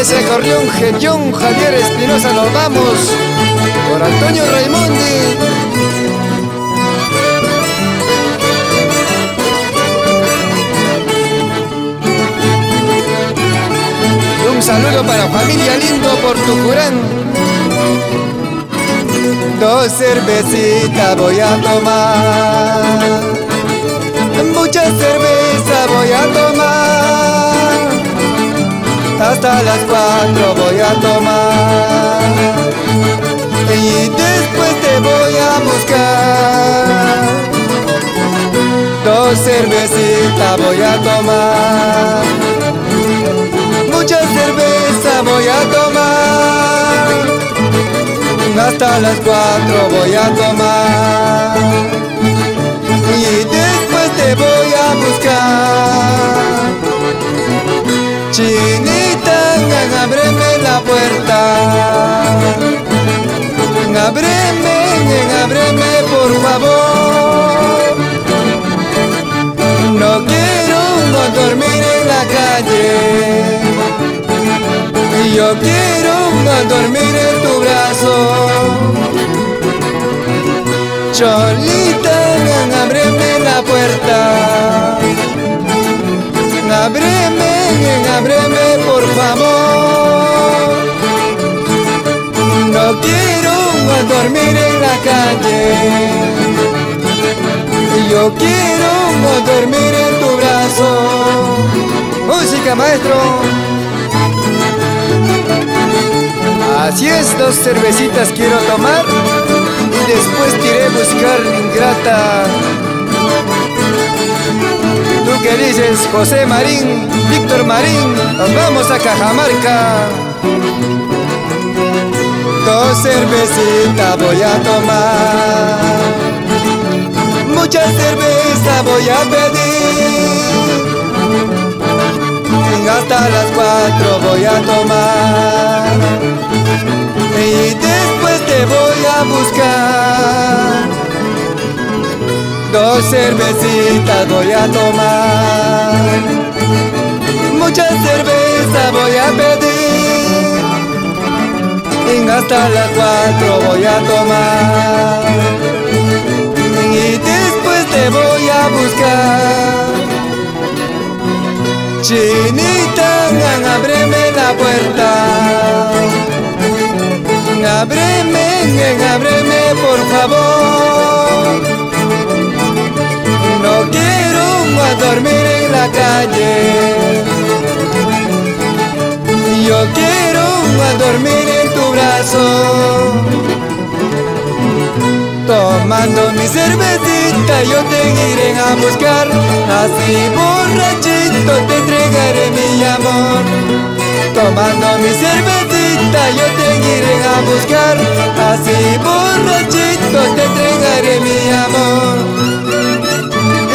Ese acordeón Gerión Javier Espinosa nos vamos por Antonio Raimondi. Un saludo para familia lindo por Tucurán. Dos cervecitas voy a tomar, mucha cerveza voy a tomar, hasta las cuatro voy a tomar. Y después te voy a buscar. Dos cervecitas voy a tomar, mucha cerveza voy a tomar. Hasta las cuatro voy a tomar. Y después te voy Ábreme, ábreme por favor. No quiero dormir en la calle. Yo quiero dormir en tu brazo. Cholita, ábreme la puerta. Ábreme, ábreme por favor. No quiero dormir en la calle. Yo quiero dormir en tu brazo. Música, maestro. Así es, dos cervecitas quiero tomar y después te iré buscar ingrata. ¿Tú qué dices, José Marín, Víctor Marín? Nos vamos a Cajamarca. Dos cervecitas voy a tomar, mucha cerveza voy a pedir. Hasta las cuatro voy a tomar y después te voy a buscar. Dos cervecitas voy a tomar, mucha cerveza voy a pedir. Hasta las cuatro voy a tomar y después te voy a buscar. Chinita, ábreme la puerta. Ábreme, ábreme por favor. No quiero cervecita yo te iré a buscar. Así borrachito te entregaré mi amor. Tomando mi cervecita yo te iré a buscar. Así borrachito te entregaré mi amor.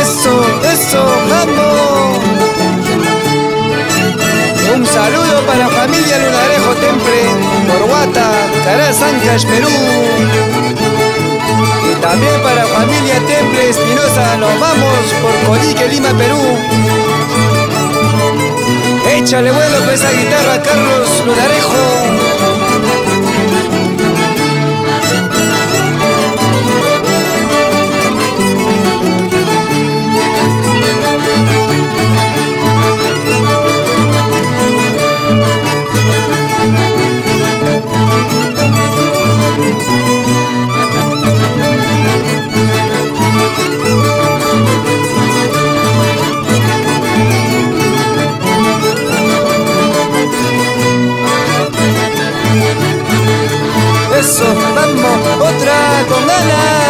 Eso, eso, amor Un saludo para familia Lunarejo Temple Por Guata, Carazancas, Perú también para familia Temple Espinosa, nos vamos por Colique, Lima, Perú. Échale vuelo con esa guitarra, Carlos Lunarejo. la